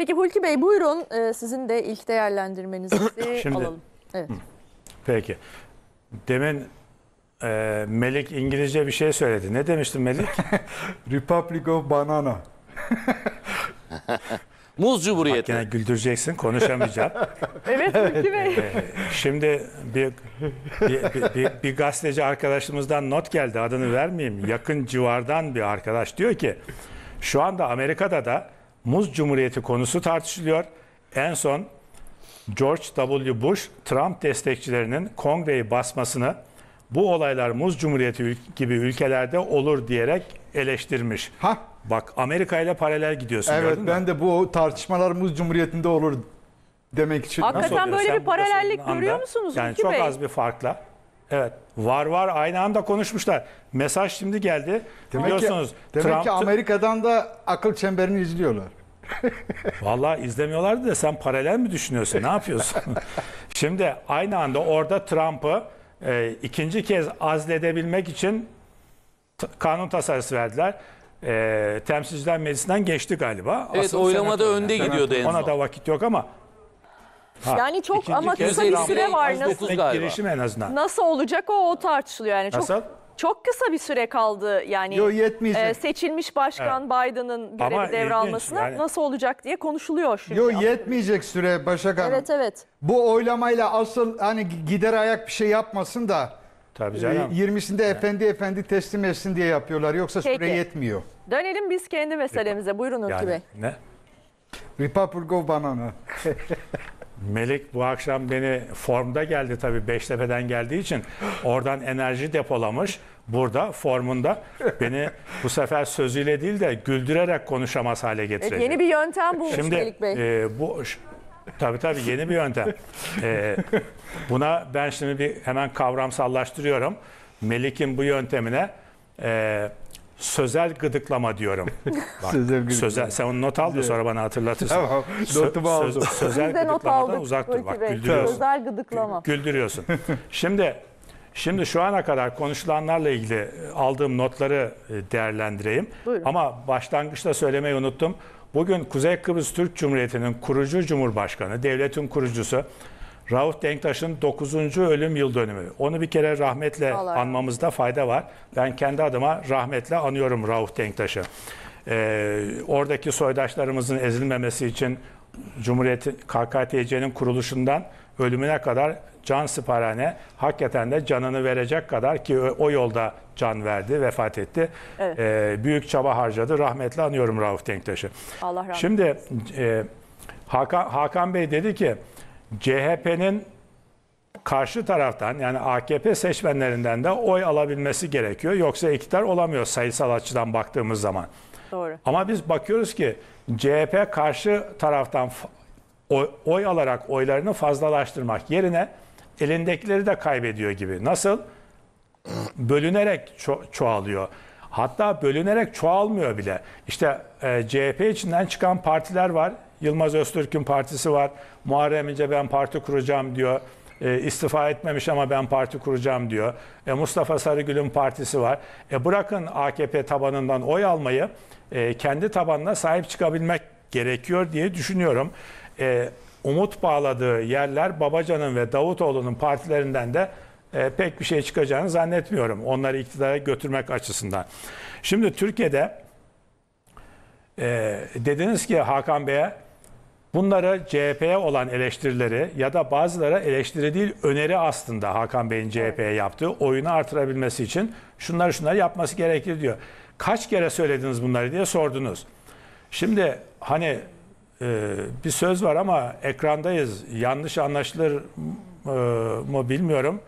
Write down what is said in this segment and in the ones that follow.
Peki Hulki Bey buyurun Ee, sizin de ilk değerlendirmenizi Şimdi- alalım. Evet. Peki. Demin e, Melik İngilizce bir şey söyledi. Ne demiştin Melik? Republic of Banana. Muz Cumhuriyeti. Yine güldüreceksin konuşamayacağım. Evet Hulki Bey. Şimdi bir, bir, bir, bir, bir gazeteci arkadaşımızdan not geldi adını vermeyeyim. Yakın civardan bir arkadaş diyor ki şu anda Amerika'da da Muz Cumhuriyeti konusu tartışılıyor. En son George W. Bush Trump destekçilerinin kongreyi basmasını bu olaylar Muz Cumhuriyeti gibi ülkelerde olur diyerek eleştirmiş. Ha Bak Amerika ile paralel gidiyorsun evet gördün mü? ben de bu tartışmalar Muz Cumhuriyeti'nde olur demek için. Hakikaten Nasıl oluyor? böyle Sen bir paralellik görüyor musunuz Yani çok Bey? az bir farkla. Evet. Var var aynı anda konuşmuşlar. Mesaj şimdi geldi. Demek ki, Biliyorsunuz demek Trump ki Amerika'dan da akıl çemberini izliyorlar. vallahi izlemiyorlardı da sen paralel mi düşünüyorsun? Ne yapıyorsun? şimdi aynı anda orada Trump'ı e, ikinci kez azledebilmek için t- kanun tasarısı verdiler. E, temsilciler meclisinden geçti galiba. Evet, Asıl oylamada senatoda. önde gidiyordu en Ona son. da vakit yok ama. Ha, Yani çok ikinci ama kez kısa bir süre var. Nasıl, Dokuz galiba. girişim en azından. nasıl olacak o, o tartışılıyor yani. Çok, Nasıl? çok kısa bir süre kaldı yani. Yo yetmeyecek. e, seçilmiş başkan Biden'ın görevi Ama devralmasına ilginç, yani- nasıl olacak diye konuşuluyor şimdi. Yo yetmeyecek süre Başak Hanım. Evet evet. Bu oylamayla asıl hani gider ayak bir şey yapmasın da Tabii e, canım. 20'sinde efendi efendi teslim etsin diye yapıyorlar. Yoksa süre Peki. yetmiyor. Dönelim biz kendi meselemize. Buyurun Hulki Bey. Yani ne? Republic of Banana. Melik bu akşam beni formda geldi tabii Beştepe'den geldiği için oradan enerji depolamış. Burada formunda beni bu sefer sözüyle değil de güldürerek konuşamaz hale Evet, getirecek. yeni bir yöntem bulmuş Şimdi Melik Bey. e, bu tabii tabii yeni bir yöntem. E, buna ben şimdi bir hemen kavramsallaştırıyorum. Melik'in bu yöntemine e, sözel gıdıklama diyorum. Bak, Sözel gıdıklama. sözel, sen onu not al da sonra bana hatırlatırsın. Tamam, notumu söz- aldım. sözel de not gıdıklamadan aldık uzak dur. Bak güldürüyorsun. Özel gıdıklama. Güldürüyorsun. Şimdi şimdi şu ana kadar konuşulanlarla ilgili e, aldığım notları e, değerlendireyim. Buyurun. Ama başlangıçta söylemeyi unuttum. Bugün Kuzey Kıbrıs Türk Cumhuriyeti'nin kurucu cumhurbaşkanı, devletin kurucusu Rauf Denktaş'ın 9. ölüm yıl dönümü. Onu bir kere rahmetle Allah anmamızda fayda var. Ben kendi adıma rahmetle anıyorum Rauf Denktaş'ı. Ee, oradaki soydaşlarımızın ezilmemesi için Cumhuriyeti KKTC'nin kuruluşundan ölümüne kadar can siparhane hakikaten de canını verecek kadar ki o, o yolda can verdi, vefat etti. Evet. Ee, büyük çaba harcadı. Rahmetle anıyorum Rauf Denktaş'ı. Allah rahmet Şimdi e, Hakan, Hakan Bey dedi ki CHP'nin karşı taraftan yani AKP seçmenlerinden de oy alabilmesi gerekiyor. Yoksa iktidar olamıyor sayısal açıdan baktığımız zaman. Doğru. Ama biz bakıyoruz ki CHP karşı taraftan oy, oy alarak oylarını fazlalaştırmak yerine elindekileri de kaybediyor gibi. Nasıl? Bölünerek ço- çoğalıyor. Hatta bölünerek çoğalmıyor bile. İşte e, CHP içinden çıkan partiler var. Yılmaz Öztürk'ün partisi var. Muharrem İnce ben parti kuracağım diyor. E, istifa etmemiş ama ben parti kuracağım diyor. E, Mustafa Sarıgül'ün partisi var. E, bırakın AKP tabanından oy almayı e, kendi tabanına sahip çıkabilmek gerekiyor diye düşünüyorum. E, umut bağladığı yerler Babacan'ın ve Davutoğlu'nun partilerinden de e, pek bir şey çıkacağını zannetmiyorum. Onları iktidara götürmek açısından. Şimdi Türkiye'de e, dediniz ki Hakan Bey'e bunları CHP'ye olan eleştirileri ya da bazıları eleştiri değil öneri aslında Hakan Bey'in CHP'ye yaptığı oyunu artırabilmesi için şunları şunları yapması gerekir diyor. Kaç kere söylediniz bunları diye sordunuz. Şimdi hani e, bir söz var ama ekrandayız. Yanlış anlaşılır e, mı bilmiyorum.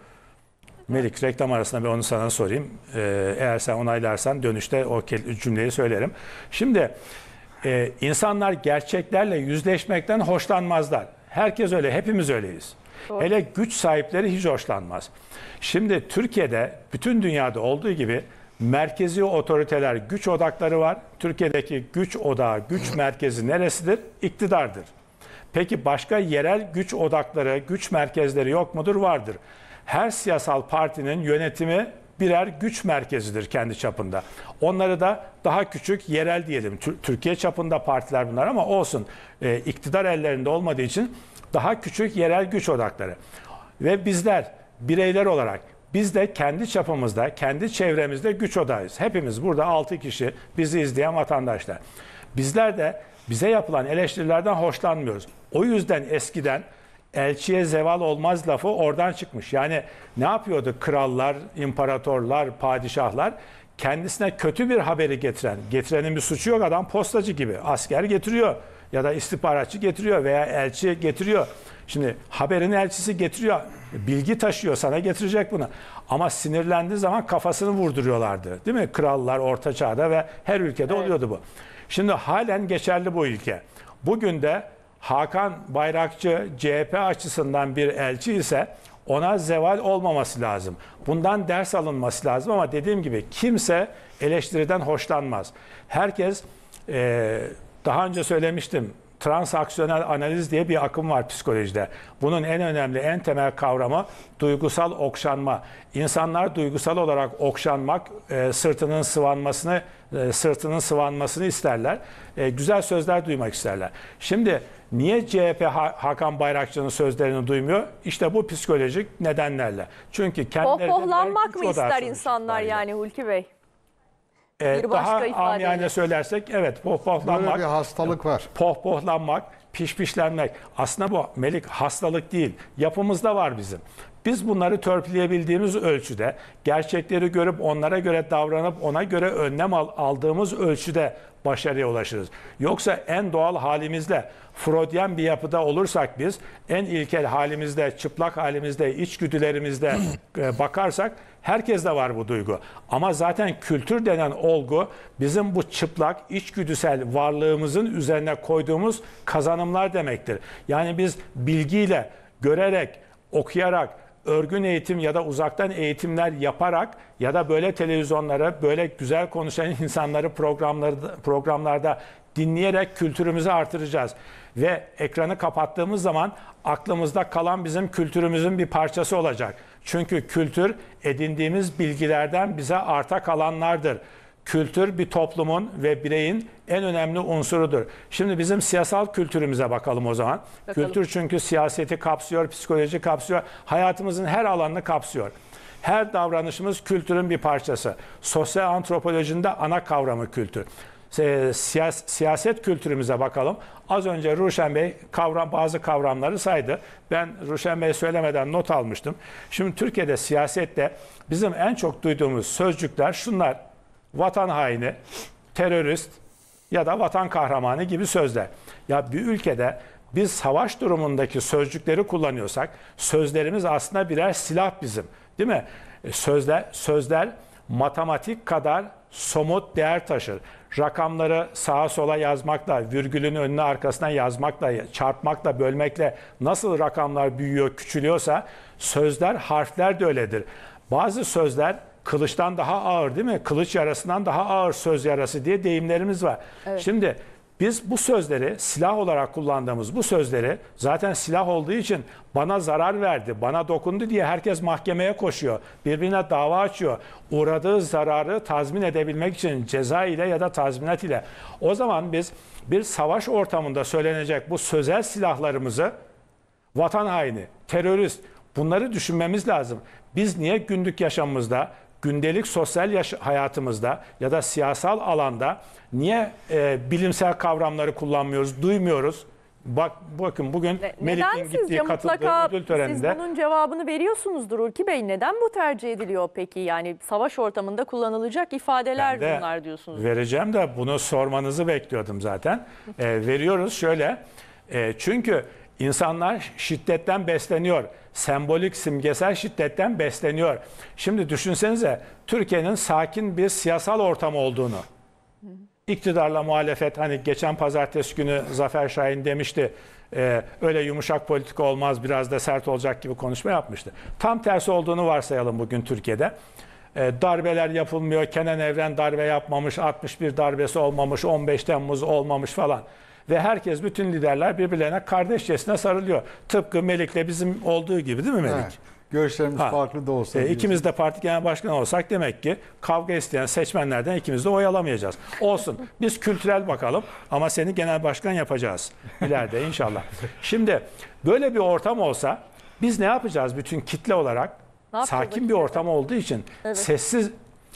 Melik reklam arasında ben onu sana sorayım. E, eğer sen onaylarsan dönüşte o cümleyi söylerim. Şimdi e, insanlar gerçeklerle yüzleşmekten hoşlanmazlar. Herkes öyle, hepimiz öyleyiz. Hele güç sahipleri hiç hoşlanmaz. Şimdi Türkiye'de bütün dünyada olduğu gibi merkezi otoriteler, güç odakları var. Türkiye'deki güç odağı, güç merkezi neresidir? İktidardır. Peki başka yerel güç odakları, güç merkezleri yok mudur? Vardır. Her siyasal partinin yönetimi birer güç merkezidir kendi çapında. Onları da daha küçük yerel diyelim. Tür- Türkiye çapında partiler bunlar ama olsun. E, iktidar ellerinde olmadığı için daha küçük yerel güç odakları. Ve bizler bireyler olarak biz de kendi çapımızda, kendi çevremizde güç odağıyız. Hepimiz burada 6 kişi bizi izleyen vatandaşlar. Bizler de bize yapılan eleştirilerden hoşlanmıyoruz. O yüzden eskiden elçiye zeval olmaz lafı oradan çıkmış. Yani ne yapıyordu krallar, imparatorlar, padişahlar? Kendisine kötü bir haberi getiren, getirenin bir suçu yok adam postacı gibi. Asker getiriyor ya da istihbaratçı getiriyor veya elçi getiriyor. Şimdi haberin elçisi getiriyor, bilgi taşıyor, sana getirecek bunu. Ama sinirlendiği zaman kafasını vurduruyorlardı. Değil mi? Krallar orta çağda ve her ülkede oluyordu bu. Şimdi halen geçerli bu ülke. Bugün de Hakan Bayrakçı CHP açısından bir elçi ise ona zeval olmaması lazım. Bundan ders alınması lazım ama dediğim gibi kimse eleştiriden hoşlanmaz. Herkes eee, daha önce söylemiştim transaksiyonel analiz diye bir akım var psikolojide. Bunun en önemli, en temel kavramı duygusal okşanma. İnsanlar duygusal olarak okşanmak, e, sırtının sıvanmasını, e, sırtının sıvanmasını isterler. E, güzel sözler duymak isterler. Şimdi niye CHP Ha- Hakan Bayrakçı'nın sözlerini duymuyor? İşte bu psikolojik nedenlerle. Çünkü kendileri de Pohpohlanmak mı ister insanlar yani Hulki Bey? E, Bir daha başka amiyane söylersek evet Böyle pohpohlanmak bir hastalık var. pohpohlanmak, pişpişlenmek. Aslında bu melik hastalık değil. Yapımızda var bizim. Biz bunları törpüleyebildiğimiz ölçüde, gerçekleri görüp onlara göre davranıp ona göre önlem al- aldığımız ölçüde başarıya ulaşırız. Yoksa en doğal halimizle Freudyen bir yapıda olursak biz en ilkel halimizde, çıplak halimizde, içgüdülerimizde e, bakarsak herkeste var bu duygu. Ama zaten kültür denen olgu bizim bu çıplak içgüdüsel varlığımızın üzerine koyduğumuz kazanımlar demektir. Yani biz bilgiyle, görerek, okuyarak, örgün eğitim ya da uzaktan eğitimler yaparak ya da böyle televizyonlara, böyle güzel konuşan insanları programlarda, programlarda dinleyerek kültürümüzü artıracağız. Ve ekranı kapattığımız zaman aklımızda kalan bizim kültürümüzün bir parçası olacak. Çünkü kültür edindiğimiz bilgilerden bize arta kalanlardır. Kültür bir toplumun ve bireyin en önemli unsurudur. Şimdi bizim siyasal kültürümüze bakalım o zaman. Bakalım. Kültür çünkü siyaseti kapsıyor, psikoloji kapsıyor, hayatımızın her alanını kapsıyor. Her davranışımız kültürün bir parçası. Sosyal antropolojinin de ana kavramı kültür. Siyas- siyaset kültürümüze bakalım. Az önce Ruşen Bey kavram bazı kavramları saydı. Ben Ruşen Bey söylemeden not almıştım. Şimdi Türkiye'de siyasette bizim en çok duyduğumuz sözcükler şunlar. Vatan haini, terörist ya da vatan kahramanı gibi sözler. Ya bir ülkede biz savaş durumundaki sözcükleri kullanıyorsak sözlerimiz aslında birer silah bizim. Değil mi? E, Sözler sözler matematik kadar somut değer taşır. Rakamları sağa sola yazmakla, virgülün önüne arkasına yazmakla, çarpmakla, bölmekle nasıl rakamlar büyüyor, küçülüyorsa sözler, harfler de öyledir. Bazı sözler kılıçtan daha ağır değil mi? Kılıç yarasından daha ağır söz yarası diye deyimlerimiz var. Şimdi biz bu sözleri silah olarak kullandığımız bu sözleri zaten silah olduğu için bana zarar verdi, bana dokundu diye herkes mahkemeye koşuyor. Birbirine dava açıyor. Uğradığı zararı tazmin edebilmek için ceza ile ya da tazminat ile. O zaman biz bir savaş ortamında söylenecek bu sözel silahlarımızı vatan haini, terörist bunları düşünmemiz lazım. Biz niye günlük yaşamımızda, gündelik sosyal yaş- hayatımızda ya da siyasal alanda niye e, bilimsel kavramları kullanmıyoruz, duymuyoruz? Bak bakın bugün Ne- Melik'in gittiği katıldığı ödül siz töreninde bunun cevabını veriyorsunuzdur Hulki Bey? Neden bu tercih ediliyor peki? Yani savaş ortamında kullanılacak ifadeler de bunlar diyorsunuz. Vereceğim de bunu sormanızı bekliyordum zaten. Ee, veriyoruz şöyle. Ee, çünkü insanlar şiddetten besleniyor. Sembolik, simgesel şiddetten besleniyor. Şimdi düşünsenize Türkiye'nin sakin bir siyasal ortam olduğunu. İktidarla muhalefet hani geçen pazartesi günü Zafer Şahin demişti e, öyle yumuşak politika olmaz biraz da sert olacak gibi konuşma yapmıştı. Tam tersi olduğunu varsayalım bugün Türkiye'de. E, darbeler yapılmıyor, Kenan Evren darbe yapmamış, 61 darbesi olmamış, 15 Temmuz olmamış falan. Ve herkes, bütün liderler birbirlerine kardeşçesine sarılıyor. Tıpkı Melik'le bizim olduğu gibi değil mi Melik? Evet. Görüşlerimiz Ha, farklı da olsa. E, diyorsun. ikimiz de parti genel başkanı olsak demek ki kavga isteyen seçmenlerden ikimiz de oy alamayacağız. Olsun. Biz kültürel bakalım ama seni genel başkan yapacağız ileride inşallah. Şimdi böyle bir ortam olsa biz ne yapacağız bütün kitle olarak? Ne Sakin bir ortam olduğu için sessiz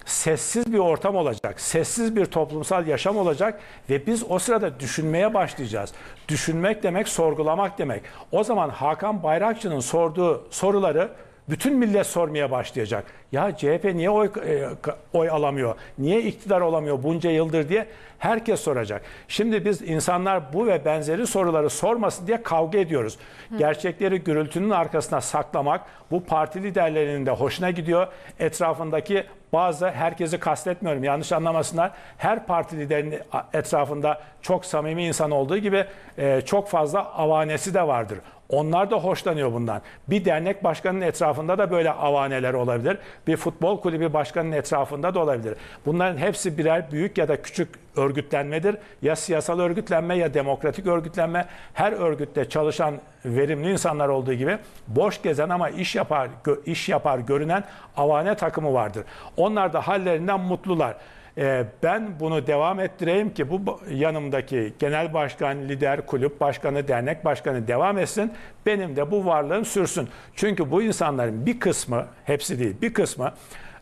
sessiz bir ortam olacak. Sessiz bir toplumsal yaşam olacak ve biz o sırada düşünmeye başlayacağız. Düşünmek demek sorgulamak demek. O zaman Hakan Bayrakçı'nın sorduğu soruları bütün millet sormaya başlayacak. Ya CHP niye oy, e, oy alamıyor? Niye iktidar olamıyor bunca yıldır diye herkes soracak. Şimdi biz insanlar bu ve benzeri soruları sormasın diye kavga ediyoruz. Gerçekleri gürültünün arkasına saklamak bu parti liderlerinin de hoşuna gidiyor. Etrafındaki bazı herkesi kastetmiyorum yanlış anlamasınlar. Her parti liderinin etrafında çok samimi insan olduğu gibi e, çok fazla avanesi de vardır. Onlar da hoşlanıyor bundan. Bir dernek başkanının etrafında da böyle avaneler olabilir. Bir futbol kulübü başkanının etrafında da olabilir. Bunların hepsi birer büyük ya da küçük örgütlenmedir. Ya siyasal örgütlenme ya demokratik örgütlenme. Her örgütte çalışan verimli insanlar olduğu gibi boş gezen ama iş yapar iş yapar görünen avane takımı vardır. Onlar da hallerinden mutlular. Ee, ben bunu devam ettireyim ki bu yanımdaki genel başkan, lider, kulüp başkanı, dernek başkanı devam etsin. Benim de bu varlığım sürsün. Çünkü bu insanların bir kısmı, hepsi değil bir kısmı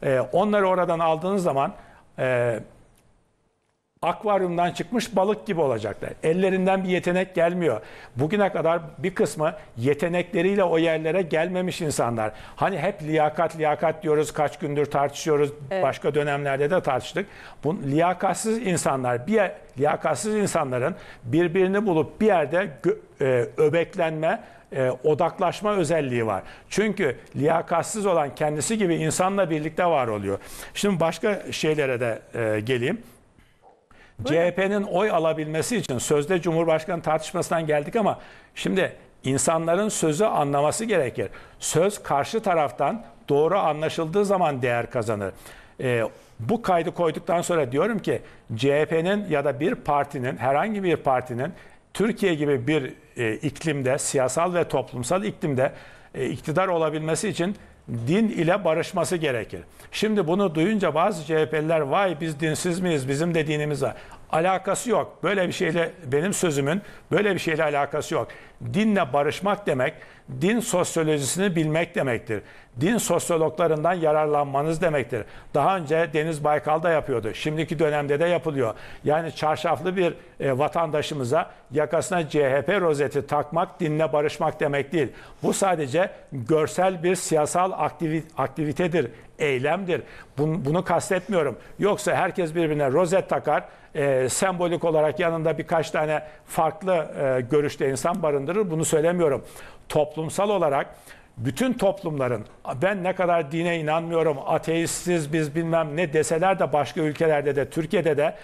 e, onları oradan aldığınız zaman e, akvaryumdan çıkmış balık gibi olacaklar. Ellerinden bir yetenek gelmiyor. Bugüne kadar bir kısmı yetenekleriyle o yerlere gelmemiş insanlar. Hani hep liyakat liyakat diyoruz, kaç gündür tartışıyoruz. Başka dönemlerde de tartıştık. Bu liyakatsız insanlar, bir liyakatsız insanların birbirini bulup bir yerde e, öbeklenme, e, odaklaşma özelliği var. Çünkü liyakatsız olan kendisi gibi insanla birlikte var oluyor. Şimdi başka şeylere de e, geleyim. CHP'nin oy alabilmesi için sözde Cumhurbaşkanı tartışmasından geldik ama şimdi insanların sözü anlaması gerekir. Söz karşı taraftan doğru anlaşıldığı zaman değer kazanır. Ee, bu kaydı koyduktan sonra diyorum ki CHP'nin ya da bir partinin herhangi bir partinin Türkiye gibi bir e, iklimde siyasal ve toplumsal iklimde e, iktidar olabilmesi için din ile barışması gerekir. Şimdi bunu duyunca bazı CHP'liler vay biz dinsiz miyiz bizim de dinimiz var. Alakası yok. Böyle bir şeyle benim sözümün böyle bir şeyle alakası yok. Dinle barışmak demek din sosyolojisini bilmek demektir. Din sosyologlarından yararlanmanız demektir. Daha önce Deniz Baykal da yapıyordu. Şimdiki dönemde de yapılıyor. Yani çarşaflı bir e, vatandaşımıza yakasına CHP rozeti takmak dinle barışmak demek değil. Bu sadece görsel bir siyasal aktivi- aktivitedir, eylemdir. Bunu, bunu kastetmiyorum. Yoksa herkes birbirine rozet takar, e, sembolik olarak yanında birkaç tane farklı e, görüşte insan barındırır. Bunu söylemiyorum. Toplumsal olarak bütün toplumların ben ne kadar dine inanmıyorum, ateistiz biz bilmem ne deseler de başka ülkelerde de Türkiye'de de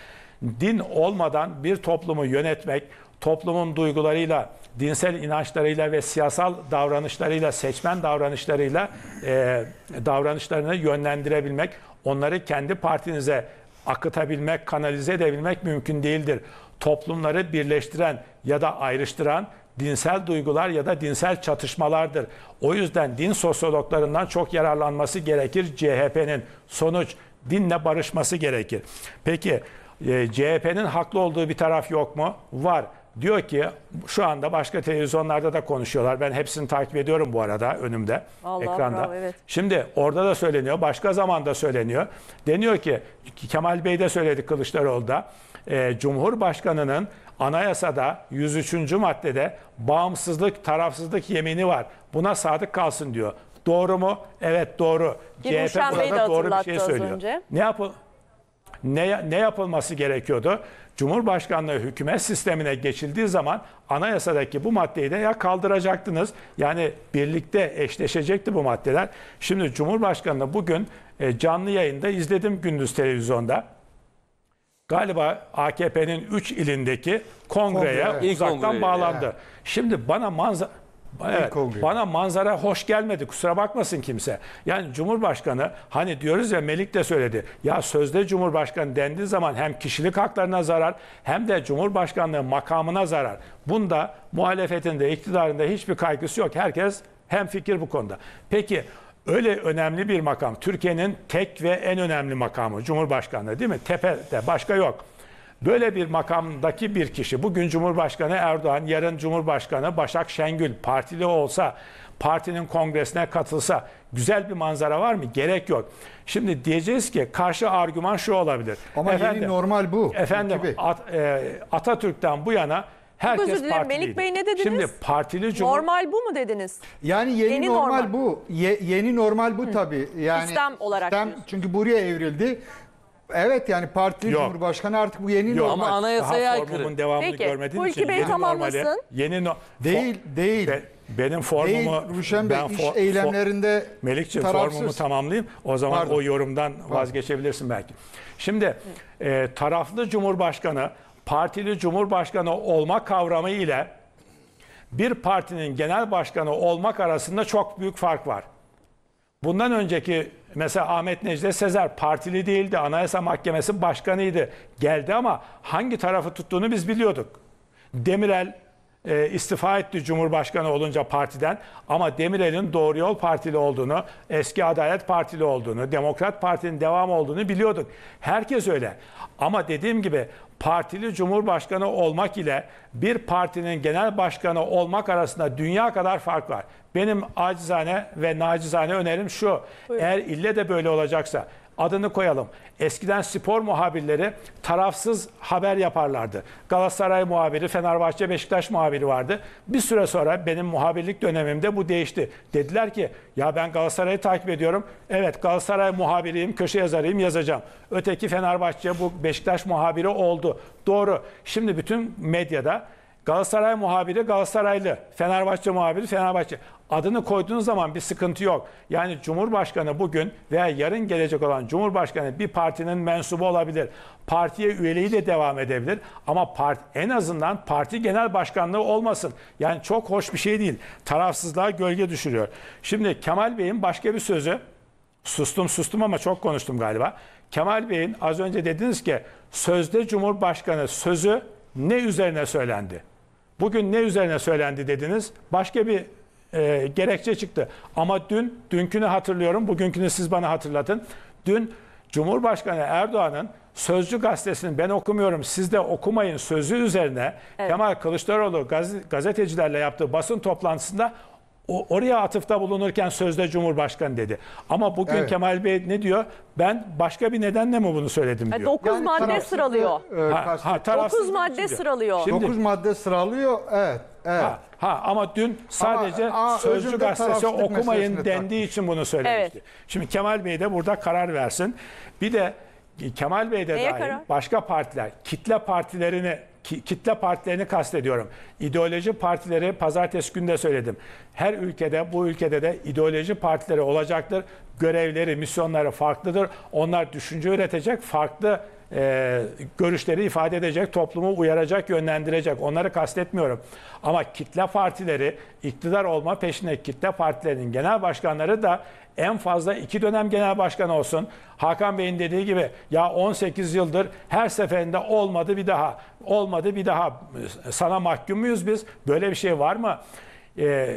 din olmadan bir toplumu yönetmek, toplumun duygularıyla, dinsel inançlarıyla ve siyasal davranışlarıyla, seçmen davranışlarıyla e, davranışlarını yönlendirebilmek, onları kendi partinize akıtabilmek, kanalize edebilmek mümkün değildir. Toplumları birleştiren ya da ayrıştıran dinsel duygular ya da dinsel çatışmalardır. O yüzden din sosyologlarından çok yararlanması gerekir CHP'nin. Sonuç dinle barışması gerekir. Peki e, CHP'nin haklı olduğu bir taraf yok mu? Var. Diyor ki şu anda başka televizyonlarda da konuşuyorlar. Ben hepsini takip ediyorum bu arada önümde Vallahi ekranda. bravo, evet. Şimdi orada da söyleniyor, başka zamanda söyleniyor. Deniyor ki Kemal Bey de söyledi Kılıçdaroğlu'da. E, Cumhurbaşkanının anayasada 103. maddede bağımsızlık, tarafsızlık yemini var. Buna sadık kalsın diyor. Doğru mu? Evet doğru. Ki Ruşen de burada doğru bir şey söylüyor. Ne yapıl ne, ne yapılması gerekiyordu? Cumhurbaşkanlığı hükümet sistemine geçildiği zaman anayasadaki bu maddeyi de ya kaldıracaktınız yani birlikte eşleşecekti bu maddeler. Şimdi Cumhurbaşkanı bugün e, canlı yayında izledim gündüz televizyonda. Galiba AKP'nin 3 ilindeki kongreye Kongre, uzaktan kongreye, bağlandı. evet. Şimdi bana manzara Evet, kongre. bana manzara hoş gelmedi kusura bakmasın kimse. Yani Cumhurbaşkanı hani diyoruz ya Melik de söyledi. Ya sözde Cumhurbaşkanı dendiği zaman hem kişilik haklarına zarar hem de Cumhurbaşkanlığı makamına zarar. Bunda muhalefetin de iktidarın da hiçbir kaygısı yok. Herkes Hem fikir bu konuda. Peki öyle önemli bir makam. Türkiye'nin tek ve en önemli makamı Cumhurbaşkanlığı değil mi? Tepede başka yok. Böyle bir makamdaki bir kişi bugün Cumhurbaşkanı Erdoğan, yarın Cumhurbaşkanı Başak Şengül partili olsa, partinin kongresine katılsa güzel bir manzara var mı? Gerek yok. Şimdi diyeceğiz ki karşı argüman şu olabilir. Ama yeni normal bu. Efendim. At- e, Atatürk'ten bu yana herkes özür dilerim, partiliydi. Melik Bey ne dediniz? Şimdi partili cumhur Normal bu mu dediniz? Yani yeni, Yeni normal, normal. bu. Ye- yeni normal bu tabii. Yani Sistem olarak diyorsun. çünkü buraya evrildi. Evet yani partili Yok. cumhurbaşkanı artık bu yeni Yok. normal. Ama anayasaya Daha aykırı. formumun devamını Peki, görmediğim Hulki için Bey yeni tamamlasın. normali- yeni no- Değil, değil. Be- benim Değil formumu Ruşen Bey ben iş eylemlerinde Melikciğim tarafsız. formumu tamamlayayım. O zaman Pardon. o yorumdan vazgeçebilirsin belki. Şimdi e, taraflı cumhurbaşkanı, partili cumhurbaşkanı olma kavramı ile bir partinin genel başkanı olmak arasında çok büyük fark var. Bundan önceki mesela Ahmet Necdet Sezer partili değildi. Anayasa Mahkemesi başkanıydı. Geldi ama hangi tarafı tuttuğunu biz biliyorduk. Demirel e, istifa etti Cumhurbaşkanı olunca partiden ama Demirel'in Doğru Yol Partili olduğunu, Eski Adalet Partili olduğunu, Demokrat Parti'nin devam olduğunu biliyorduk. Herkes öyle. Ama dediğim gibi partili cumhurbaşkanı olmak ile bir partinin genel başkanı olmak arasında dünya kadar fark var. Benim acizane ve nacizane önerim şu. Eğer ille de böyle olacaksa adını koyalım. Eskiden spor muhabirleri tarafsız haber yaparlardı. Galatasaray muhabiri, Fenerbahçe, Beşiktaş muhabiri vardı. Bir süre sonra benim muhabirlik dönemimde bu değişti. Dediler ki ya ben Galatasaray'ı takip ediyorum. Evet Galatasaray muhabiriyim, köşe yazarıyım yazacağım. Öteki Fenerbahçe bu Beşiktaş muhabiri oldu. Doğru. Şimdi bütün medyada Galatasaray muhabiri Galatasaraylı, Fenerbahçe muhabiri Fenerbahçe. Adını koyduğunuz zaman bir sıkıntı yok. Yani Cumhurbaşkanı bugün veya yarın gelecek olan Cumhurbaşkanı bir partinin mensubu olabilir. Partiye üyeliği de devam edebilir. Ama part, en azından parti genel başkanlığı olmasın. Yani çok hoş bir şey değil. Tarafsızlığa gölge düşürüyor. Şimdi Kemal Bey'in başka bir sözü, sustum sustum ama çok konuştum galiba. Kemal Bey'in az önce dediniz ki sözde Cumhurbaşkanı sözü ne üzerine söylendi? Bugün ne üzerine söylendi dediniz? Başka bir e, gerekçe çıktı. Ama dün, dünkünü hatırlıyorum, bugünkünü siz bana hatırlatın. Dün Cumhurbaşkanı Erdoğan'ın Sözcü gazetesini ben okumuyorum, siz de okumayın sözü üzerine Kemal Kılıçdaroğlu gaz- gazetecilerle yaptığı basın toplantısında o, oraya atıfta bulunurken sözde Cumhurbaşkanı dedi. Ama bugün Evet. Kemal Bey ne diyor? Ben başka bir nedenle mi bunu söyledim diyor. 9 Yani madde tarafsızlığı, sıralıyor. e, ha, tarafsızlık 9 madde diyor. sıralıyor. Şimdi- 9 madde sıralıyor. Evet. Evet. Ha, ha ama dün sadece Ama- ama Sözcü gazetesi tarafsızlık okumayın meselesini dendiği için bunu söylemişti. Evet. Şimdi Kemal Bey de burada karar versin. Bir de Kemal Bey de Neye dahil karar? başka partiler, kitle partilerini ki- kitle partilerini kastediyorum. İdeoloji partileri pazartesi günü de söyledim. Her ülkede bu ülkede de ideoloji partileri olacaktır. Görevleri, misyonları farklıdır. Onlar düşünce üretecek, farklı e, görüşleri ifade edecek, toplumu uyaracak, yönlendirecek. Onları kastetmiyorum. Ama kitle partileri, iktidar olma peşinde kitle partilerinin genel başkanları da en fazla iki dönem genel başkan olsun. Hakan Bey'in dediği gibi ya 18 yıldır her seferinde olmadı bir daha, olmadı bir daha. Sana mahkum muyuz biz? Böyle bir şey var mı? Ee,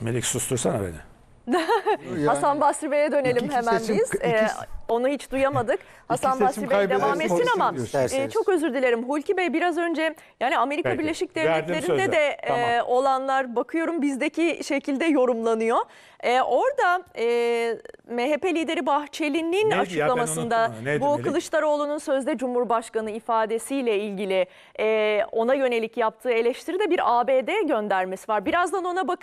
Melik sustursana beni. Yani- Hasan Basri Bey'e dönelim İki hemen sesim- biz. iki- Ee, onu hiç duyamadık. Hasan Basri Bey devam etsin ama e, çok özür dilerim. Hulki Bey biraz önce yani Amerika Peki. Birleşik Devletleri'nde de e, Tamam. olanlar bakıyorum bizdeki şekilde yorumlanıyor. E, orada e, MHP lideri Bahçeli'nin açıklamasında bu? Kılıçdaroğlu'nun sözde Cumhurbaşkanı ifadesiyle ilgili e, ona yönelik yaptığı eleştiride bir ABD göndermesi var. Birazdan ona bakalım.